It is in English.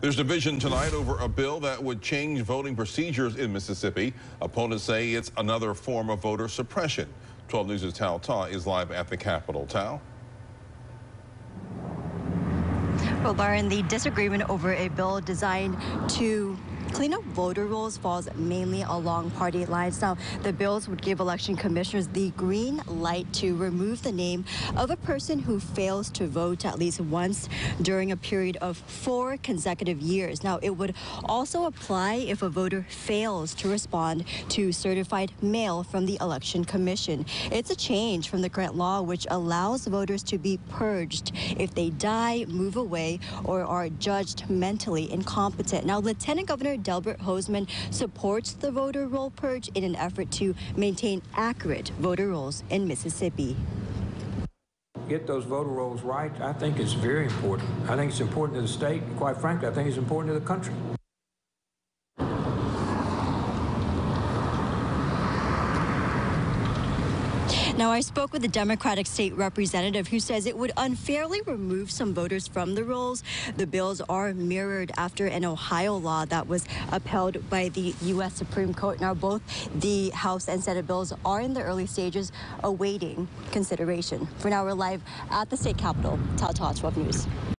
There's division tonight over a bill that would change voting procedures in Mississippi. Opponents say it's another form of voter suppression. 12 News' Tal Ta is live at the Capitol. Tal? Well, Byron, the disagreement over a bill designed to Cleanup voter rolls falls mainly along party lines. Now, the bills would give election commissioners the green light to remove the name of a person who fails to vote at least once during a period of four consecutive years. Now, it would also apply if a voter fails to respond to certified mail from the election commission. It's a change from the current law, which allows voters to be purged if they die, move away, or are judged mentally incompetent. Now, Lieutenant Governor Delbert Hosemann supports the voter roll purge in an effort to maintain accurate voter rolls in Mississippi get those voter rolls right, I think it's very important. I think it's important to the state, and quite frankly, I think it's important to the country. Now, I spoke with the Democratic state representative who says it would unfairly remove some voters from the rolls. The bills are mirrored after an Ohio law that was upheld by the U.S. Supreme Court. Now, both the House and Senate bills are in the early stages awaiting consideration. For now, we're live at the state capitol. Tal 12 News.